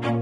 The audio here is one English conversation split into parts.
Thank you.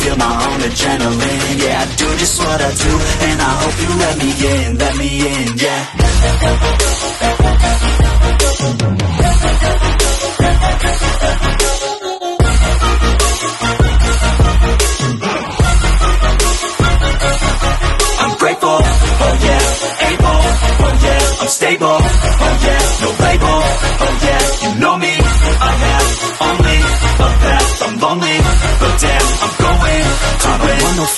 feel my own adrenaline. Yeah, I do just what I do, and I hope you let me in, let me in, yeah. I'm grateful, oh yeah, able, oh yeah, I'm stable, oh yeah,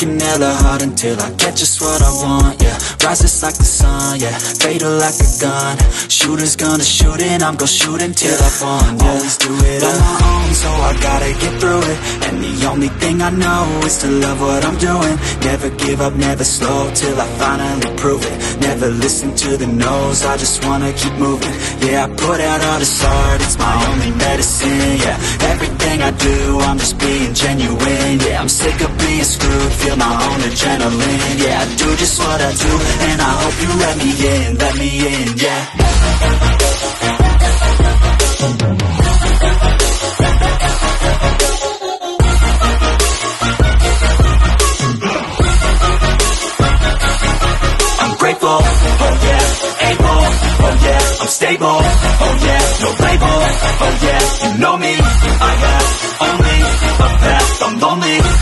working hella hard until I get just what I want, yeah, rises like the sun, yeah, fatal like a gun, shooters gonna shoot and I'm gonna shoot until I won, yeah, always do it on my own, so I gotta get through it, and the only thing I know is to love what I'm doing, never give up, never slow, till I finally prove it, never listen to the no's, I just wanna keep moving, yeah, I put out all this art, it's my only medicine, yeah, I do, I'm just being genuine, yeah, I'm sick of being screwed, feel my own adrenaline, yeah, I do just what I do, and I hope you let me in, let me in, yeah. I'm grateful, oh yeah, able, oh yeah, I'm stable, oh yeah, no label, oh yeah, you know me, Have